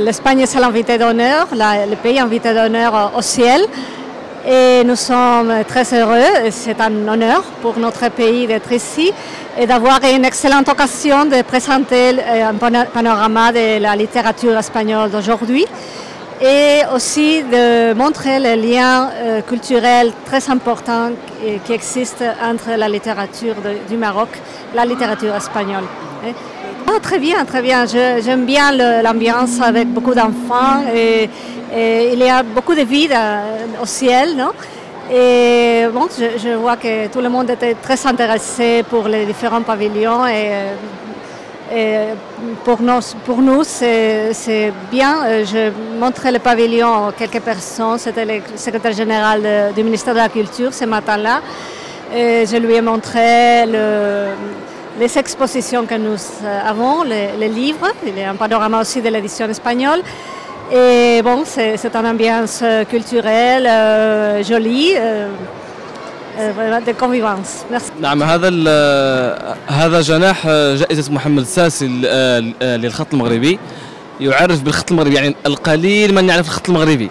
L'Espagne est l'invité d'honneur, le pays invité d'honneur au ciel. Et nous sommes très heureux, c'est un honneur pour notre pays d'être ici et d'avoir une excellente occasion de présenter un panorama de la littérature espagnole d'aujourd'hui et aussi de montrer les liens euh, culturels très importants qui existent entre la littérature du Maroc et la littérature espagnole. Oh, très bien, très bien. J'aime bien l'ambiance avec beaucoup d'enfants et, il y a beaucoup de vie au ciel, non? Et bon, je, vois que tout le monde était très intéressé pour les différents pavillons et, pour nous, c'est bien. Je montrais le pavillon à quelques personnes. C'était le secrétaire général du ministère de la Culture ce matin-là. Je lui ai montré le les expositions que nous euh, avons, les, livres, il y a un panorama aussi de l'édition espagnole. Et bon, c'est une ambiance euh, culturelle euh, jolie. Convivence. Merci. نعم هذا هذا جناح جائزة محمد الساسي للخط المغربي. يعرف بالخط المغربي يعني القليل من يعرف الخط المغربي.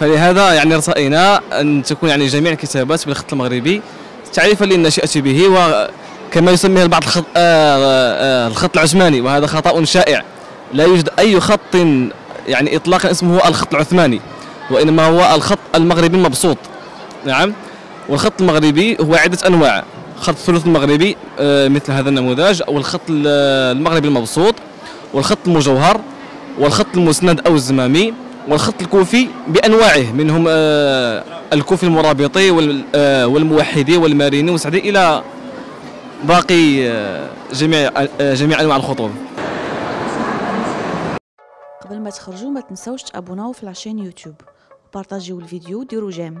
فلهذا يعني رأينا أن تكون يعني جميع الكتابات بالخط المغربي تعريفا للناشئة به و كما يسميه البعض الخط, آه آه الخط العثماني وهذا خطأ شائع. لا يوجد أي خط يعني إطلاقا اسمه الخط العثماني وإنما هو الخط المغربي المبسوط. نعم. والخط المغربي هو عدة أنواع. خط الثلث المغربي آه مثل هذا النموذج أو الخط المغربي المبسوط والخط المجوهر والخط المسند أو الزمامي والخط الكوفي بأنواعه منهم آه الكوفي المرابطي والموحدي والماريني وسعدي إلى باقي جميع جميع أنواع الخطوط. قبل ما تخرجوا ما تنسوش تابوناو في العشان يوتيوب. وبارطاجيو الفيديو وديروا جيم.